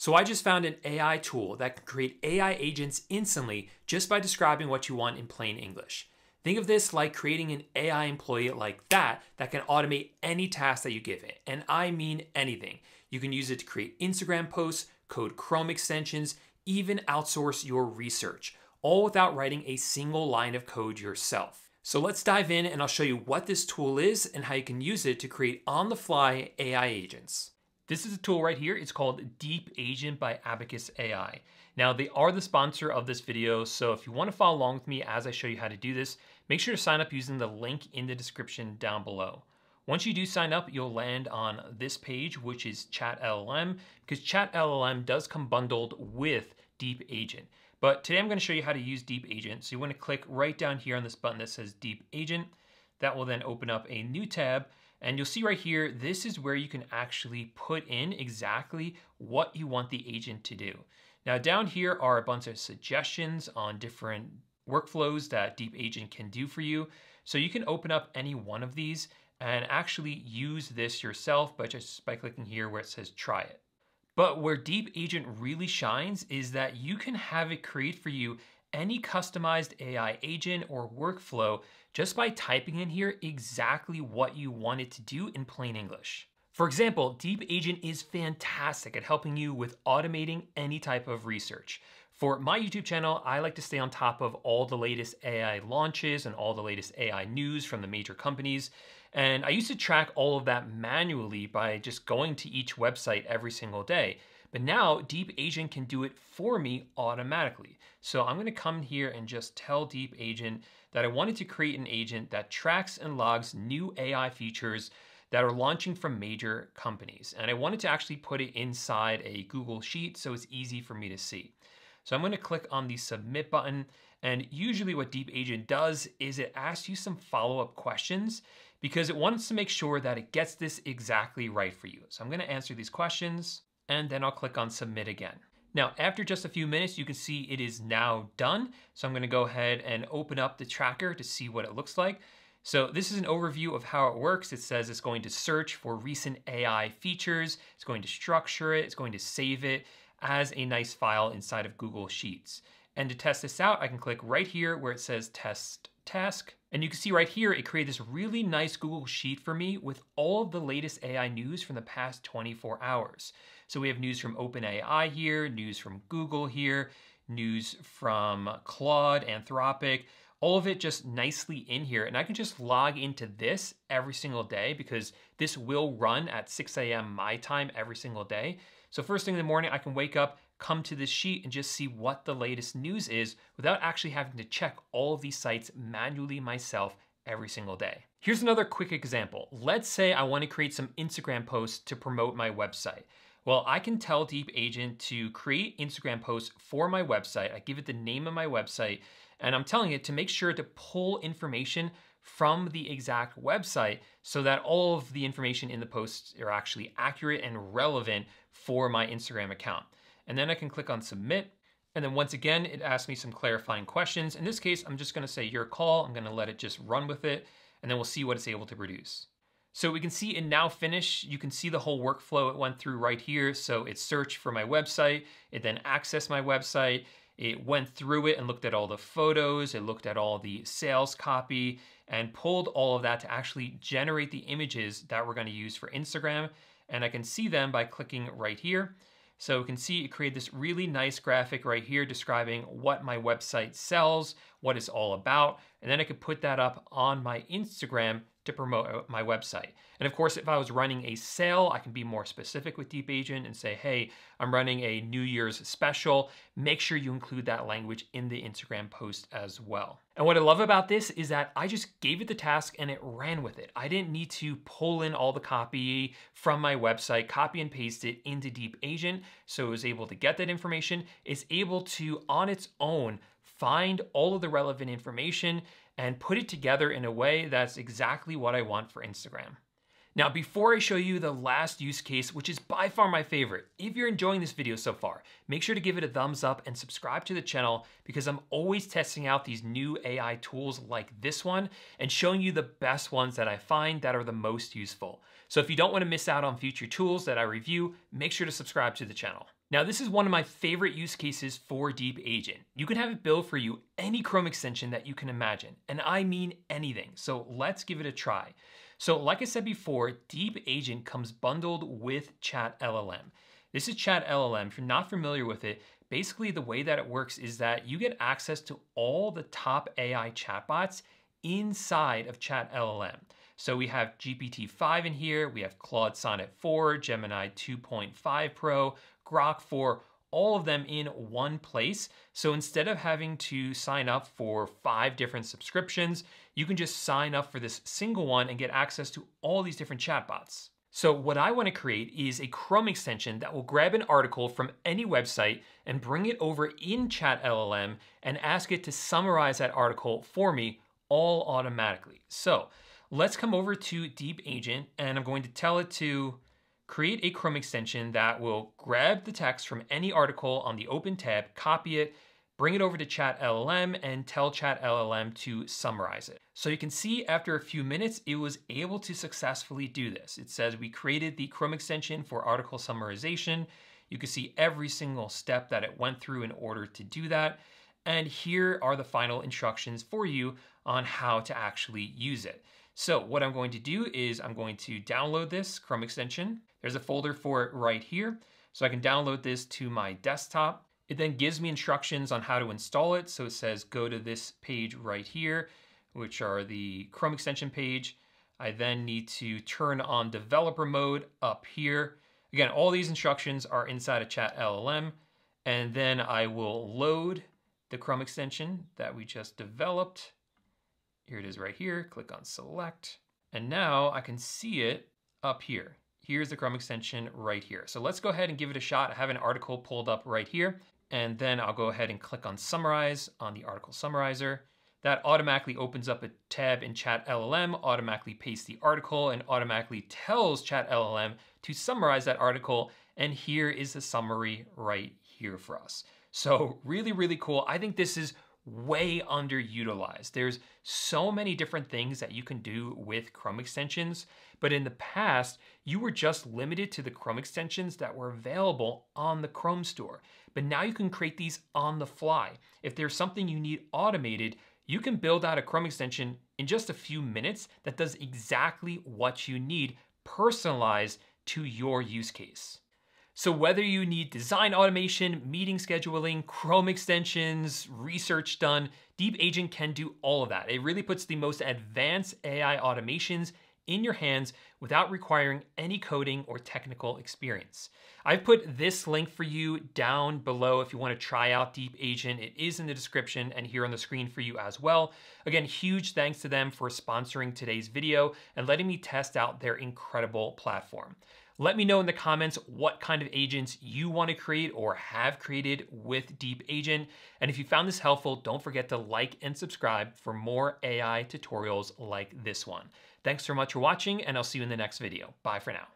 So I just found an AI tool that can create AI agents instantly just by describing what you want in plain English. Think of this like creating an AI employee like that that can automate any task that you give it. And I mean anything. You can use it to create Instagram posts, code Chrome extensions, even outsource your research, all without writing a single line of code yourself. So let's dive in and I'll show you what this tool is and how you can use it to create on the fly AI agents. This is a tool right here. It's called Deep Agent by Abacus AI. Now they are the sponsor of this video, so if you wanna follow along with me as I show you how to do this, make sure to sign up using the link in the description down below. Once you do sign up, you'll land on this page, which is Chat LLM, because Chat LLM does come bundled with Deep Agent. But today I'm gonna show you how to use Deep Agent. So you wanna click right down here on this button that says Deep Agent. That will then open up a new tab and you'll see right here, this is where you can actually put in exactly what you want the agent to do. Now down here are a bunch of suggestions on different workflows that Deep Agent can do for you. So you can open up any one of these and actually use this yourself by just by clicking here where it says try it. But where Deep Agent really shines is that you can have it create for you any customized AI agent or workflow just by typing in here exactly what you want it to do in plain English. For example, Deep Agent is fantastic at helping you with automating any type of research. For my YouTube channel, I like to stay on top of all the latest AI launches and all the latest AI news from the major companies. And I used to track all of that manually by just going to each website every single day. But now Deep Agent can do it for me automatically. So I'm gonna come here and just tell Deep Agent that I wanted to create an agent that tracks and logs new AI features that are launching from major companies. And I wanted to actually put it inside a Google Sheet so it's easy for me to see. So I'm gonna click on the submit button. And usually what Deep Agent does is it asks you some follow-up questions because it wants to make sure that it gets this exactly right for you. So I'm gonna answer these questions and then I'll click on submit again. Now, after just a few minutes, you can see it is now done. So I'm gonna go ahead and open up the tracker to see what it looks like. So this is an overview of how it works. It says it's going to search for recent AI features. It's going to structure it. It's going to save it as a nice file inside of Google Sheets. And to test this out, I can click right here where it says test task. And you can see right here, it created this really nice Google Sheet for me with all of the latest AI news from the past 24 hours. So we have news from OpenAI here, news from Google here, news from Claude, Anthropic, all of it just nicely in here. And I can just log into this every single day because this will run at 6 a.m. my time every single day. So first thing in the morning, I can wake up, come to this sheet and just see what the latest news is without actually having to check all of these sites manually myself every single day. Here's another quick example. Let's say I wanna create some Instagram posts to promote my website. Well, I can tell Deep Agent to create Instagram posts for my website. I give it the name of my website, and I'm telling it to make sure to pull information from the exact website so that all of the information in the posts are actually accurate and relevant for my Instagram account. And then I can click on submit. And then once again, it asks me some clarifying questions. In this case, I'm just gonna say your call. I'm gonna let it just run with it, and then we'll see what it's able to produce. So we can see in Now Finish, you can see the whole workflow it went through right here. So it searched for my website, it then accessed my website, it went through it and looked at all the photos, it looked at all the sales copy, and pulled all of that to actually generate the images that we're gonna use for Instagram. And I can see them by clicking right here. So we can see it created this really nice graphic right here describing what my website sells, what it's all about, and then I could put that up on my Instagram to promote uh, my website. And of course, if I was running a sale, I can be more specific with Deep Agent and say, hey, I'm running a New Year's special. Make sure you include that language in the Instagram post as well. And what I love about this is that I just gave it the task and it ran with it. I didn't need to pull in all the copy from my website, copy and paste it into Deep Agent. So it was able to get that information. It's able to, on its own, find all of the relevant information and put it together in a way that's exactly what I want for Instagram. Now, before I show you the last use case, which is by far my favorite, if you're enjoying this video so far, make sure to give it a thumbs up and subscribe to the channel because I'm always testing out these new AI tools like this one and showing you the best ones that I find that are the most useful. So if you don't wanna miss out on future tools that I review, make sure to subscribe to the channel. Now, this is one of my favorite use cases for Deep Agent. You can have it build for you any Chrome extension that you can imagine, and I mean anything. So let's give it a try. So like I said before, Deep Agent comes bundled with Chat LLM. This is Chat LLM. If you're not familiar with it, basically the way that it works is that you get access to all the top AI chatbots inside of Chat LLM. So we have GPT-5 in here, we have Claude Sonnet 4, Gemini 2.5 Pro, Grok 4 all of them in one place. So instead of having to sign up for five different subscriptions, you can just sign up for this single one and get access to all these different chatbots. So what I want to create is a Chrome extension that will grab an article from any website and bring it over in Chat LLM and ask it to summarize that article for me all automatically. So let's come over to Deep Agent and I'm going to tell it to create a Chrome extension that will grab the text from any article on the open tab, copy it, bring it over to Chat LLM and tell Chat LLM to summarize it. So you can see after a few minutes, it was able to successfully do this. It says we created the Chrome extension for article summarization. You can see every single step that it went through in order to do that. And here are the final instructions for you on how to actually use it. So what I'm going to do is I'm going to download this Chrome extension. There's a folder for it right here. So I can download this to my desktop. It then gives me instructions on how to install it. So it says go to this page right here, which are the Chrome extension page. I then need to turn on developer mode up here. Again, all these instructions are inside a Chat LLM. And then I will load the Chrome extension that we just developed. Here it is right here, click on select. And now I can see it up here. Here's the Chrome extension right here. So let's go ahead and give it a shot. I have an article pulled up right here. And then I'll go ahead and click on summarize on the article summarizer. That automatically opens up a tab in Chat LLM, automatically pastes the article and automatically tells Chat LLM to summarize that article. And here is the summary right here for us. So really, really cool. I think this is way underutilized. There's so many different things that you can do with Chrome extensions, but in the past, you were just limited to the Chrome extensions that were available on the Chrome store. But now you can create these on the fly. If there's something you need automated, you can build out a Chrome extension in just a few minutes that does exactly what you need, personalized to your use case. So whether you need design automation, meeting scheduling, Chrome extensions, research done, Deep Agent can do all of that. It really puts the most advanced AI automations in your hands without requiring any coding or technical experience. I've put this link for you down below if you want to try out Deep Agent. It is in the description and here on the screen for you as well. Again, huge thanks to them for sponsoring today's video and letting me test out their incredible platform. Let me know in the comments what kind of agents you want to create or have created with Deep Agent. And if you found this helpful, don't forget to like and subscribe for more AI tutorials like this one. Thanks so much for watching, and I'll see you in the next video. Bye for now.